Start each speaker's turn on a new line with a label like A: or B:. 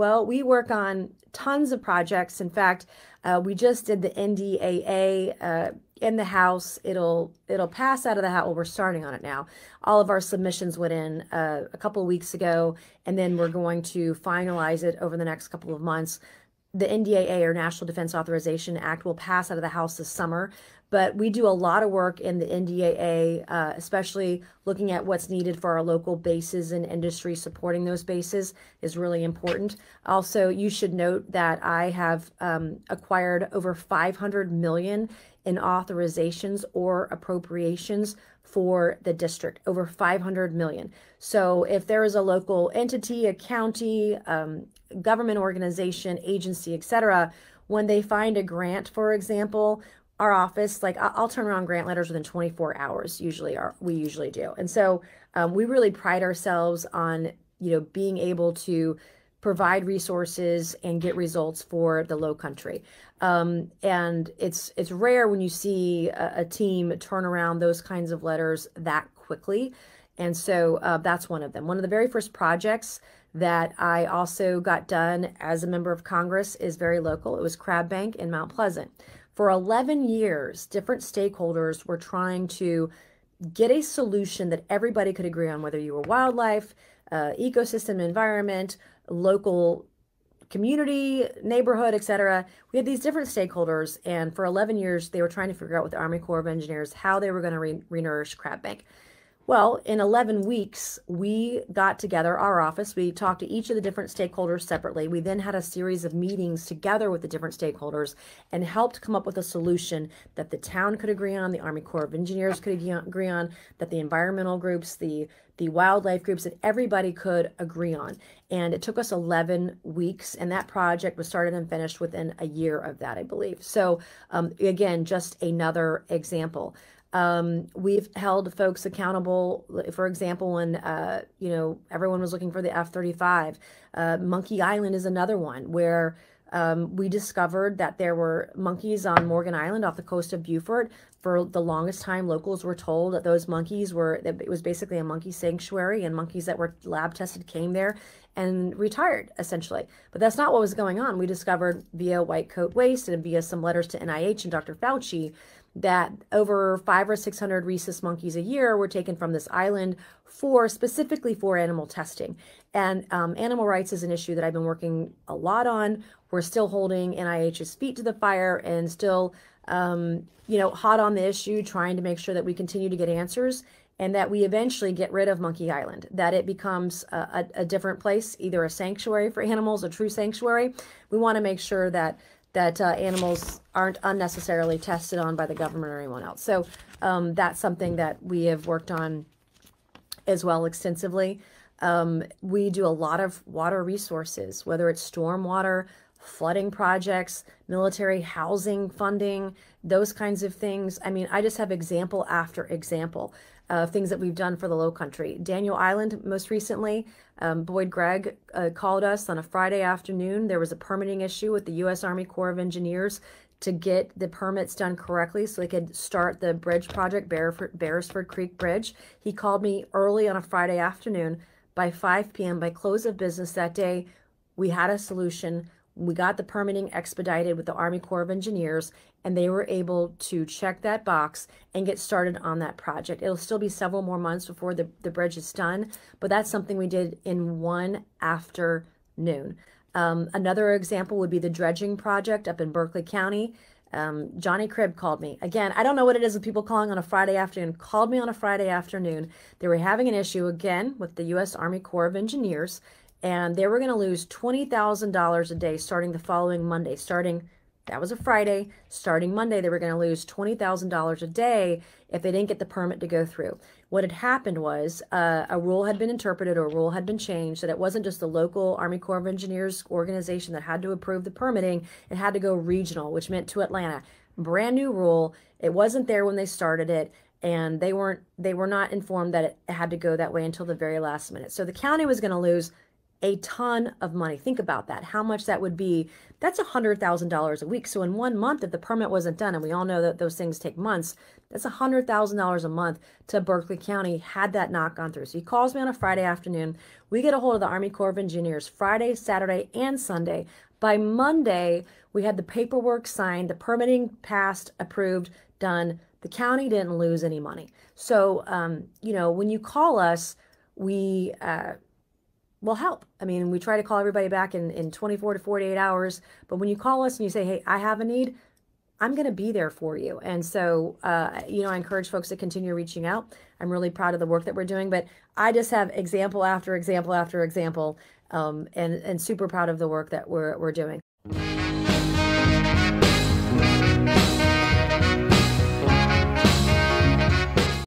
A: Well, we work on tons of projects. In fact, uh, we just did the NDAA uh, in the House. It'll it'll pass out of the House. Well, we're starting on it now. All of our submissions went in uh, a couple of weeks ago, and then we're going to finalize it over the next couple of months the NDAA or National Defense Authorization Act will pass out of the House this summer. But we do a lot of work in the NDAA, uh, especially looking at what's needed for our local bases and industry supporting those bases is really important. Also, you should note that I have um, acquired over 500 million in authorizations or appropriations for the district, over 500 million. So if there is a local entity, a county, um, government organization, agency, etc., when they find a grant, for example, our office, like I'll turn around grant letters within 24 hours. Usually, are we usually do, and so um, we really pride ourselves on you know being able to provide resources and get results for the Lowcountry. Um, and it's it's rare when you see a, a, team turn around those kinds of letters that quickly. And so uh, that's one of them. One of the very first projects that I also got done as a member of Congress is very local. It was Crab Bank in Mount Pleasant. For 11 years, different stakeholders were trying to get a solution that everybody could agree on, whether you were wildlife, uh, ecosystem, environment, local community, neighborhood, etc. We had these different stakeholders, and for 11 years, they were trying to figure out with the Army Corps of Engineers how they were going to re- renourish Crab Bank. Well, in 11 weeks, we got together, our office, we talked to each of the different stakeholders separately. We then had a series of meetings together with the different stakeholders and helped come up with a solution that the town could agree on, the Army Corps of Engineers could agree on, that the environmental groups, the the wildlife groups that everybody could agree on. And it took us 11 weeks, and that project was started and finished within a year of that, I believe. So, um, again, just another example. Um, we've held folks accountable. For example, when uh, you know everyone was looking for the F-35, uh, Monkey Island is another one where um, we discovered that there were monkeys on Morgan Island off the coast of Beaufort. For the longest time, locals were told that those monkeys were, that it was basically a monkey sanctuary, and monkeys that were lab tested came there and retired, essentially. But that's not what was going on. We discovered via White Coat Waste and via some letters to NIH and Dr. Fauci that over five or 600 rhesus monkeys a year were taken from this island for specifically for animal testing. And um, animal rights is an issue that I've been working a lot on. We're still holding NIH's feet to the fire and still, um, you know, hot on the issue, trying to make sure that we continue to get answers and that we eventually get rid of Monkey Island, that it becomes a, a, a different place, either a sanctuary for animals, a true sanctuary. We want to make sure that that uh, animals aren't unnecessarily tested on by the government or anyone else. So um, that's something that we have worked on as well extensively. Um, we do a lot of water resources, whether it's stormwater, flooding projects, military housing funding, those kinds of things. I mean, I just have example after example uh, things that we've done for the Lowcountry. Daniel Island, most recently, um, Boyd Gregg uh, called us on a Friday afternoon. There was a permitting issue with the U.S. Army Corps of Engineers to get the permits done correctly so they could start the bridge project, Beresford, Beresford Creek Bridge. He called me early on a Friday afternoon. By 5 p.m., by close of business that day, we had a solution we got the permitting expedited with the Army Corps of Engineers, and they were able to check that box and get started on that project. It'll still be several more months before the, the bridge is done, but that's something we did in one afternoon. Um, another example would be the dredging project up in Berkeley County. Um, Johnny Cribb called me. Again, I don't know what it is with people calling on a Friday afternoon. Called me on a Friday afternoon. They were having an issue again with the U.S. Army Corps of Engineers and they were going to lose $20,000 a day starting the following Monday. Starting, that was a Friday, starting Monday, they were going to lose $20,000 a day if they didn't get the permit to go through. What had happened was uh, a rule had been interpreted or a rule had been changed that it wasn't just the local Army Corps of Engineers organization that had to approve the permitting, it had to go regional, which meant to Atlanta. Brand new rule. It wasn't there when they started it and they weren't they were not informed that it had to go that way until the very last minute. So the county was going to lose a ton of money. Think about that. How much that would be. That's $100,000 a week. So in one month, if the permit wasn't done, and we all know that those things take months, that's $100,000 a month to Berkeley County had that not gone through. So he calls me on a Friday afternoon. We get a hold of the Army Corps of Engineers Friday, Saturday, and Sunday. By Monday, we had the paperwork signed, the permitting passed, approved, done. The county didn't lose any money. So, um, you know, when you call us, we, uh, will help. I mean, we try to call everybody back in, in 24 to 48 hours, but when you call us and you say, hey, I have a need, I'm going to be there for you. And so, uh, you know, I encourage folks to continue reaching out. I'm really proud of the work that we're doing, but I just have example after example after example, um, and, and super proud of the work that we're, we're doing.